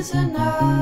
When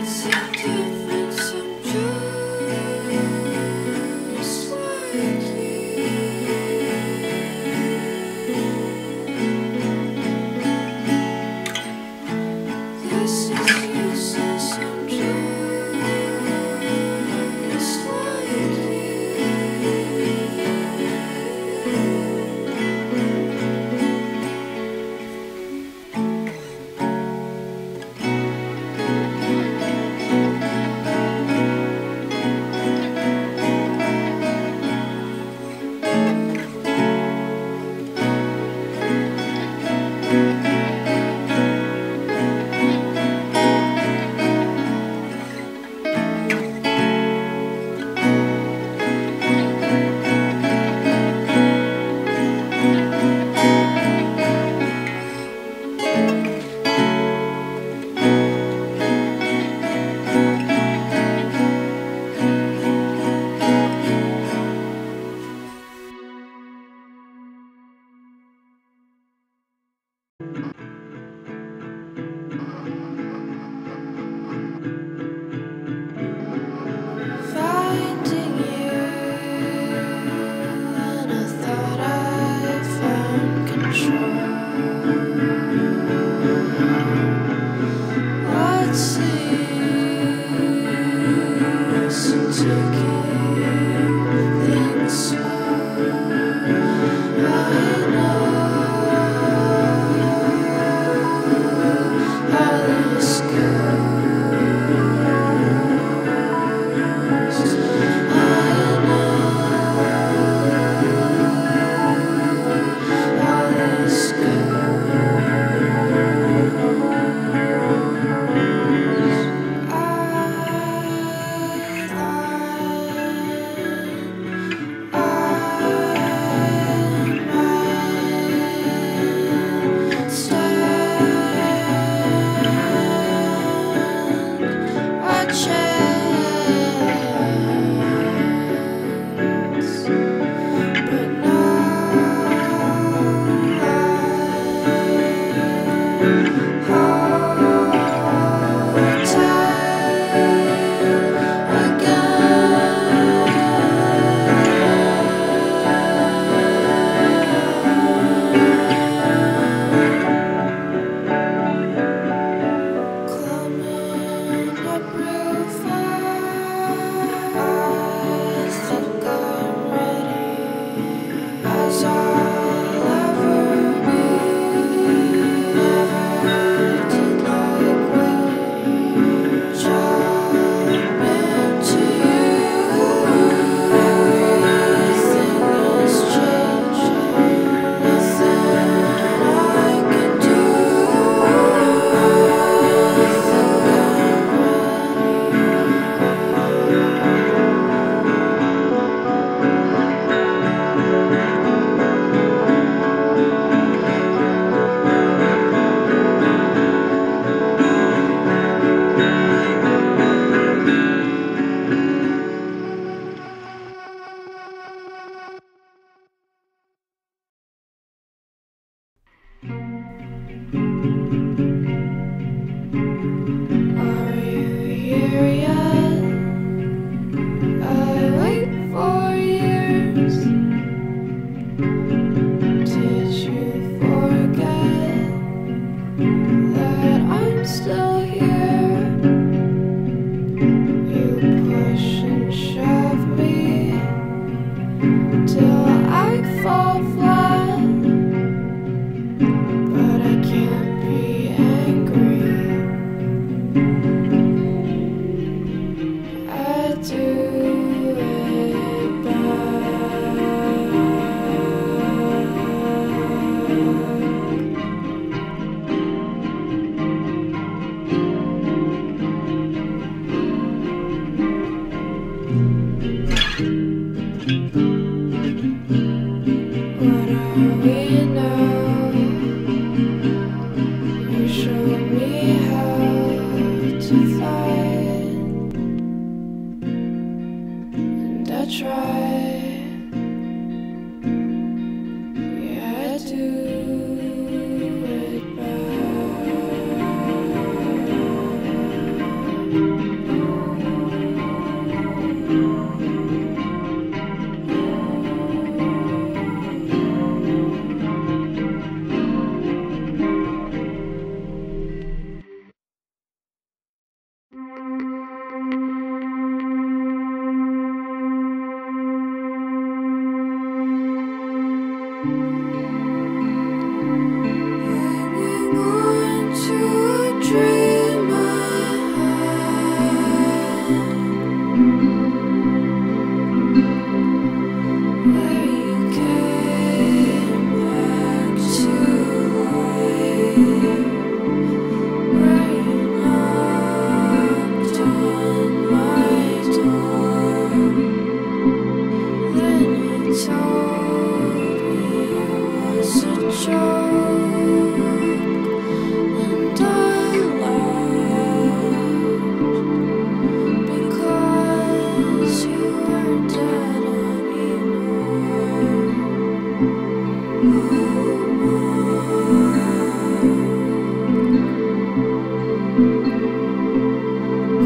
What's the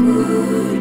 moon.